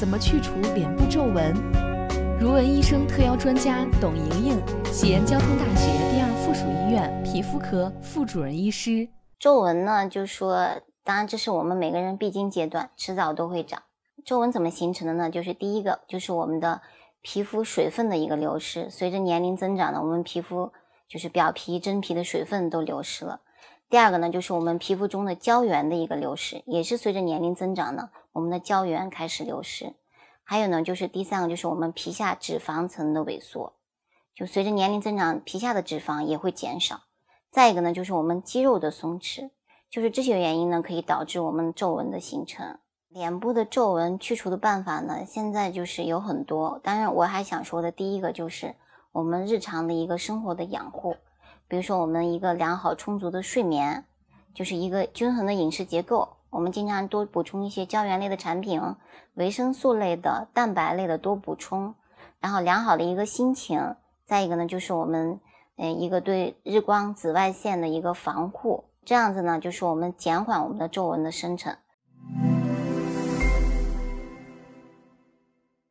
怎么去除脸部皱纹？如文医生特邀专家董莹莹，西安交通大学第二附属医院皮肤科副主任医师。皱纹呢，就说，当然这是我们每个人必经阶段，迟早都会长。皱纹怎么形成的呢？就是第一个，就是我们的皮肤水分的一个流失。随着年龄增长呢，我们皮肤就是表皮、真皮的水分都流失了。第二个呢，就是我们皮肤中的胶原的一个流失，也是随着年龄增长呢，我们的胶原开始流失。还有呢，就是第三个，就是我们皮下脂肪层的萎缩，就随着年龄增长，皮下的脂肪也会减少。再一个呢，就是我们肌肉的松弛，就是这些原因呢，可以导致我们皱纹的形成。脸部的皱纹去除的办法呢，现在就是有很多。当然，我还想说的第一个就是我们日常的一个生活的养护，比如说我们一个良好充足的睡眠，就是一个均衡的饮食结构。我们经常多补充一些胶原类的产品，维生素类的、蛋白类的多补充，然后良好的一个心情，再一个呢就是我们嗯一个对日光紫外线的一个防护，这样子呢就是我们减缓我们的皱纹的生成。